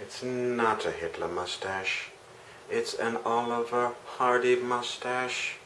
It's not a Hitler mustache. It's an Oliver Hardy mustache.